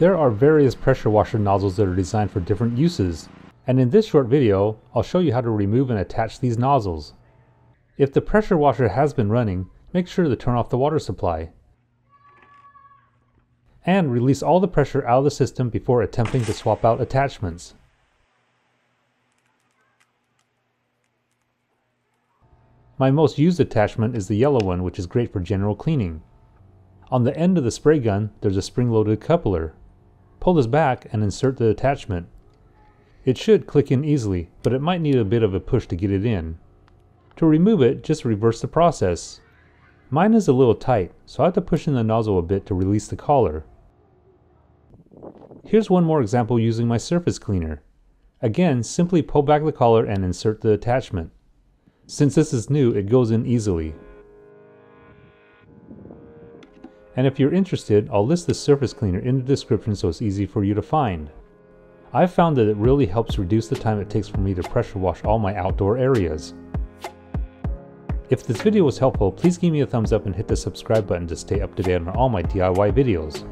There are various pressure washer nozzles that are designed for different uses, and in this short video, I'll show you how to remove and attach these nozzles. If the pressure washer has been running, make sure to turn off the water supply. And release all the pressure out of the system before attempting to swap out attachments. My most used attachment is the yellow one which is great for general cleaning. On the end of the spray gun, there's a spring-loaded coupler. Pull this back and insert the attachment. It should click in easily, but it might need a bit of a push to get it in. To remove it, just reverse the process. Mine is a little tight, so I have to push in the nozzle a bit to release the collar. Here's one more example using my surface cleaner. Again, simply pull back the collar and insert the attachment. Since this is new, it goes in easily. And if you're interested, I'll list the surface cleaner in the description so it's easy for you to find. I've found that it really helps reduce the time it takes for me to pressure wash all my outdoor areas. If this video was helpful, please give me a thumbs up and hit the subscribe button to stay up to date on all my DIY videos.